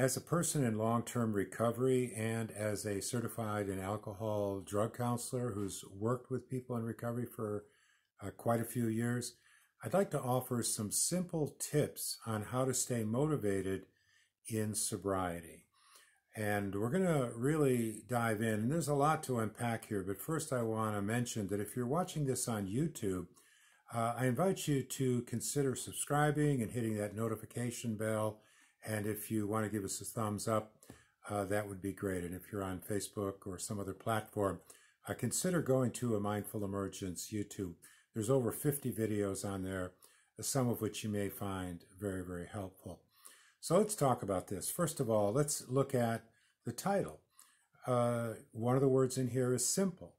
As a person in long term recovery and as a certified and alcohol drug counselor who's worked with people in recovery for uh, quite a few years, I'd like to offer some simple tips on how to stay motivated in sobriety. And we're going to really dive in. And there's a lot to unpack here, but first I want to mention that if you're watching this on YouTube, uh, I invite you to consider subscribing and hitting that notification bell. And if you want to give us a thumbs up, uh, that would be great. And if you're on Facebook or some other platform, uh, consider going to a Mindful Emergence YouTube. There's over 50 videos on there, some of which you may find very, very helpful. So let's talk about this. First of all, let's look at the title. Uh, one of the words in here is simple.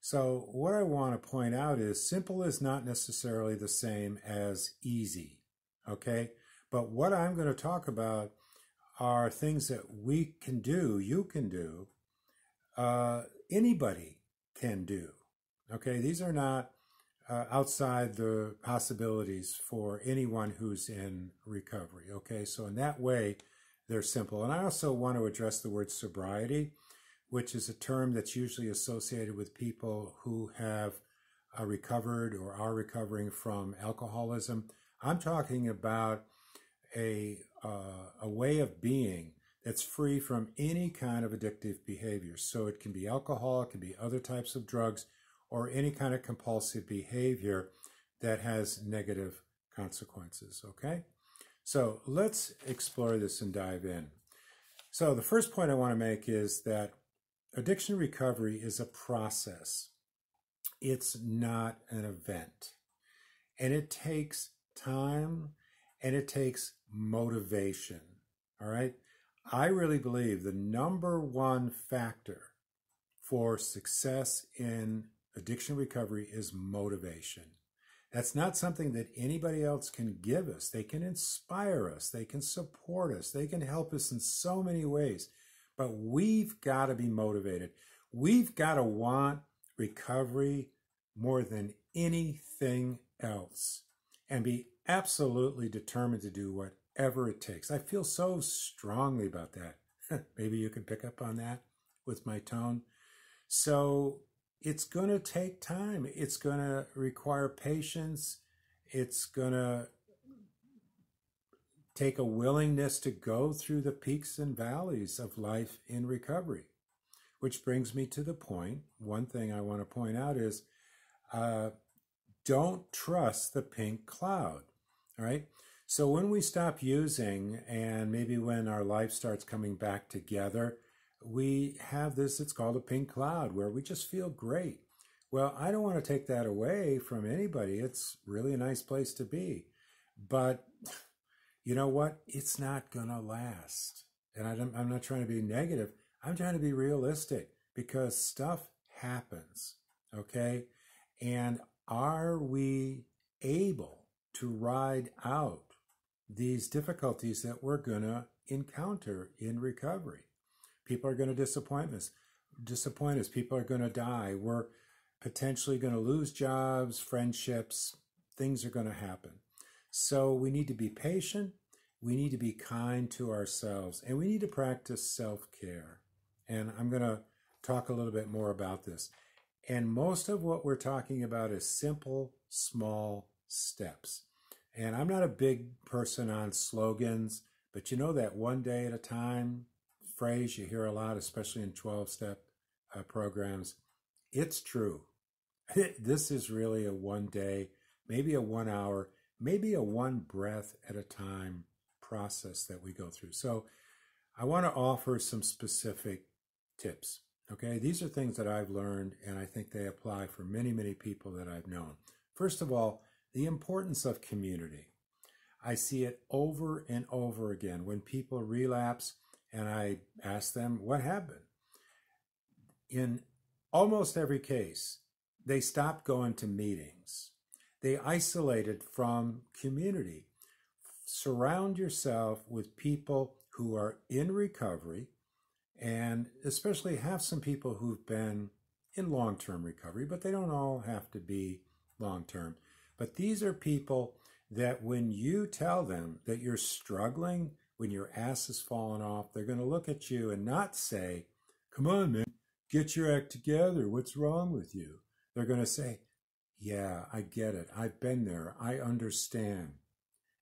So what I want to point out is simple is not necessarily the same as easy, okay? But what I'm going to talk about are things that we can do, you can do, uh, anybody can do, okay? These are not uh, outside the possibilities for anyone who's in recovery. Okay, so in that way, they're simple. And I also want to address the word sobriety, which is a term that's usually associated with people who have uh, recovered or are recovering from alcoholism. I'm talking about a uh, a way of being that's free from any kind of addictive behavior. So it can be alcohol, it can be other types of drugs or any kind of compulsive behavior that has negative consequences. Okay? So let's explore this and dive in. So, the first point I want to make is that addiction recovery is a process, it's not an event. And it takes time and it takes motivation. All right? I really believe the number one factor for success in addiction recovery is motivation. That's not something that anybody else can give us. They can inspire us, they can support us, they can help us in so many ways. But we've got to be motivated. We've got to want recovery more than anything else and be absolutely determined to do whatever it takes. I feel so strongly about that. Maybe you can pick up on that with my tone. So it's going to take time. It's going to require patience. It's going to take a willingness to go through the peaks and valleys of life in recovery. Which brings me to the point. One thing I want to point out is uh, don't trust the pink cloud. All right. So when we stop using, and maybe when our life starts coming back together, we have this, it's called a pink cloud, where we just feel great. Well, I don't want to take that away from anybody. It's really a nice place to be. But you know what? It's not going to last. And I am not trying to be negative. I'm trying to be realistic because stuff happens. Okay. And are we able to ride out these difficulties that we're going to encounter in recovery? People are going to disappoint us. Disappoint us. People are going to die. We're potentially going to lose jobs, friendships. Things are going to happen. So we need to be patient. We need to be kind to ourselves, and we need to practice self care. And I'm going to talk a little bit more about this. And most of what we're talking about is simple, small steps. And I'm not a big person on slogans, but you know that one day at a time, phrase you hear a lot, especially in 12 step uh, programs. It's true. this is really a one day, maybe a one hour, maybe a one breath at a time process that we go through. So I want to offer some specific tips. Okay, these are things that I've learned, and I think they apply for many, many people that I've known. First of all, the importance of community. I see it over and over again when people relapse and I ask them what happened. In almost every case, they stopped going to meetings. They isolated from community. Surround yourself with people who are in recovery and especially have some people who've been in long term recovery, but they don't all have to be long term. But these are people that when you tell them that you're struggling when your ass is falling off, they're going to look at you and not say, Come on, man, get your act together. What's wrong with you? They're going to say, Yeah, I get it. I've been there. I understand.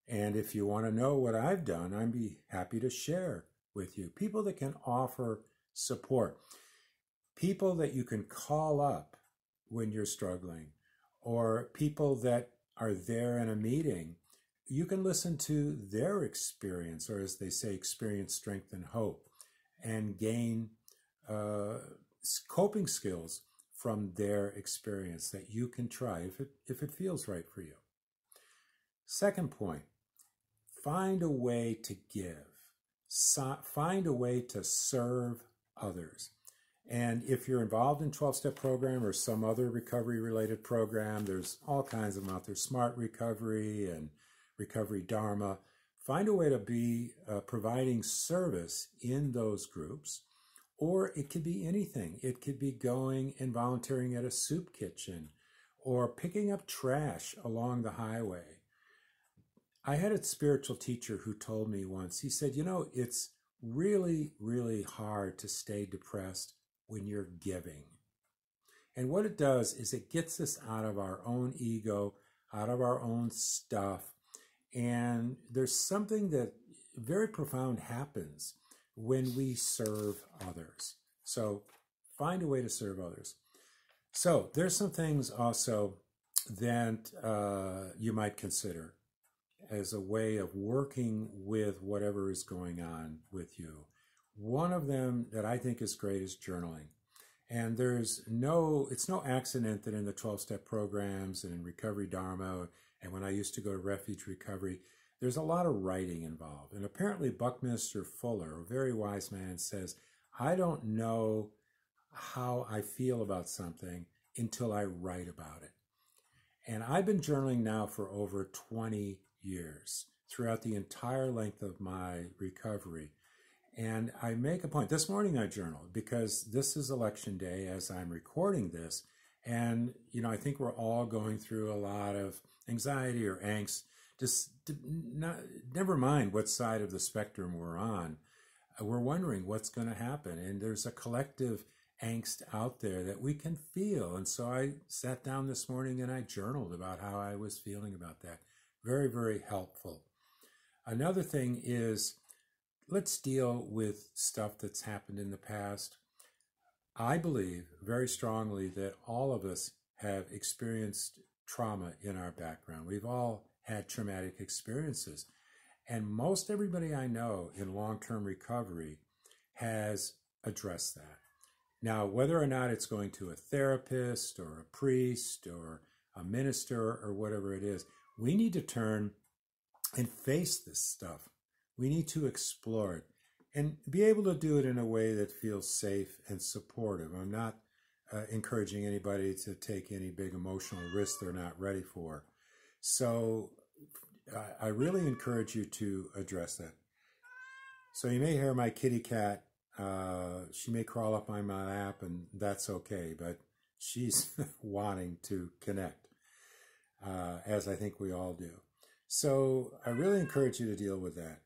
And if you want to know what I've done, I'd be happy to share with you. People that can offer support, people that you can call up when you're struggling, or people that are there in a meeting. You can listen to their experience, or as they say, experience, strength, and hope, and gain uh, coping skills from their experience that you can try if it, if it feels right for you. Second point find a way to give, so, find a way to serve others. And if you're involved in 12 step program or some other recovery related program, there's all kinds of them out there smart recovery and recovery dharma. Find a way to be uh, providing service in those groups. Or it could be anything. It could be going and volunteering at a soup kitchen or picking up trash along the highway I had a spiritual teacher who told me once, he said, You know, it's really, really hard to stay depressed when you're giving. And what it does is it gets us out of our own ego, out of our own stuff. And there's something that very profound happens when we serve others. So find a way to serve others. So there's some things also that uh, you might consider as a way of working with whatever is going on with you. One of them that I think is great is journaling. And there's no, it's no accident that in the 12 step programs and in Recovery Dharma, and when I used to go to Refuge Recovery, there's a lot of writing involved. And apparently, Buckminster Fuller, a very wise man, says, I don't know how I feel about something until I write about it. And I've been journaling now for over 20 years throughout the entire length of my recovery. And I make a point. This morning I journaled because this is election day as I'm recording this. And, you know, I think we're all going through a lot of anxiety or angst. Just not, never mind what side of the spectrum we're on. Uh, we're wondering what's going to happen. And there's a collective angst out there that we can feel. And so I sat down this morning and I journaled about how I was feeling about that. Very, very helpful. Another thing is let's deal with stuff that's happened in the past. I believe very strongly that all of us have experienced trauma in our background. We've all had traumatic experiences. And most everybody I know in long term recovery has addressed that. Now, whether or not it's going to a therapist or a priest or a minister or whatever it is, we need to turn and face this stuff. We need to explore it and be able to do it in a way that feels safe and supportive. I'm not uh, encouraging anybody to take any big emotional risk they're not ready for. So I really encourage you to address that. So you may hear my kitty cat. Uh, she may crawl up on my lap, and that's okay, but she's wanting to connect uh, as I think we all do. So I really encourage you to deal with that.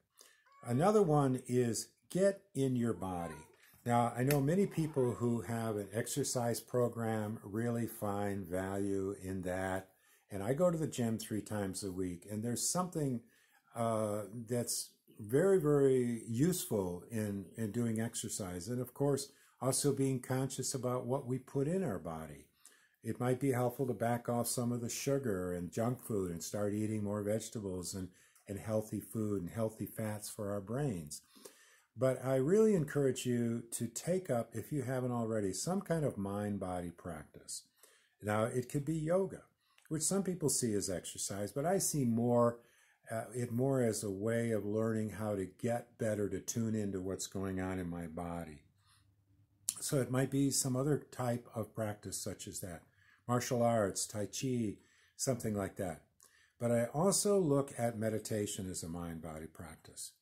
Another one is get in your body. Now, I know many people who have an exercise program really find value in that. And I go to the gym three times a week, and there's something uh, that's very, very useful in, in doing exercise. And of course, also being conscious about what we put in our body it might be helpful to back off some of the sugar and junk food and start eating more vegetables and, and healthy food and healthy fats for our brains. But I really encourage you to take up, if you haven't already, some kind of mind body practice. Now, it could be yoga, which some people see as exercise, but I see more uh, it more as a way of learning how to get better to tune into what's going on in my body. So it might be some other type of practice such as that martial arts, Tai Chi, something like that. But I also look at meditation as a mind body practice.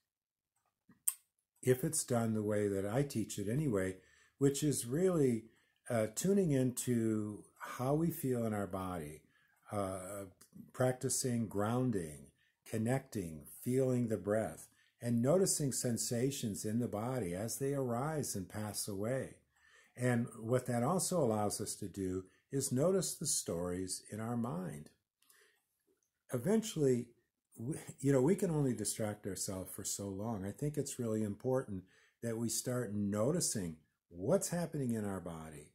If it's done the way that I teach it anyway, which is really uh, tuning into how we feel in our body, uh, practicing grounding, connecting, feeling the breath, and noticing sensations in the body as they arise and pass away. And what that also allows us to do is notice the stories in our mind. Eventually, you know, we can only distract ourselves for so long. I think it's really important that we start noticing what's happening in our body.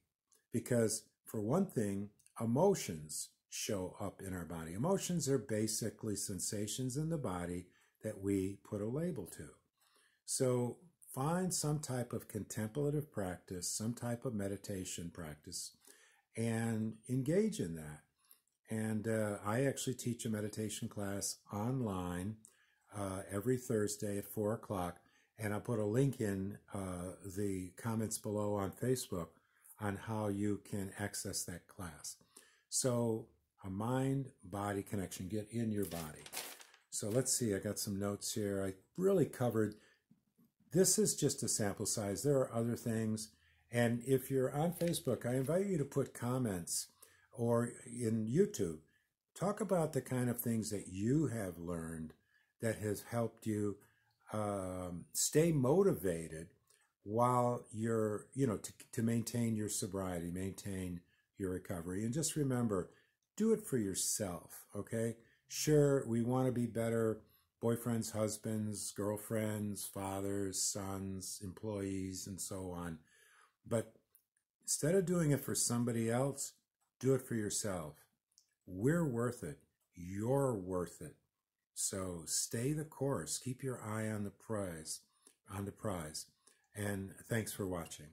Because, for one thing, emotions show up in our body. Emotions are basically sensations in the body that we put a label to. So, find some type of contemplative practice, some type of meditation practice, and engage in that. And uh, I actually teach a meditation class online uh, every Thursday at four o'clock. And I'll put a link in uh, the comments below on Facebook on how you can access that class. So, a mind body connection, get in your body. So, let's see, I got some notes here. I really covered this is just a sample size. There are other things. And if you're on Facebook, I invite you to put comments or in YouTube. Talk about the kind of things that you have learned that has helped you um, stay motivated while you're, you know, to, to maintain your sobriety, maintain your recovery. And just remember, do it for yourself, okay? Sure, we want to be better boyfriends, husbands, girlfriends, fathers, sons, employees, and so on. But instead of doing it for somebody else, do it for yourself. We're worth it. You're worth it. So stay the course. Keep your eye on the prize, on the prize. And thanks for watching.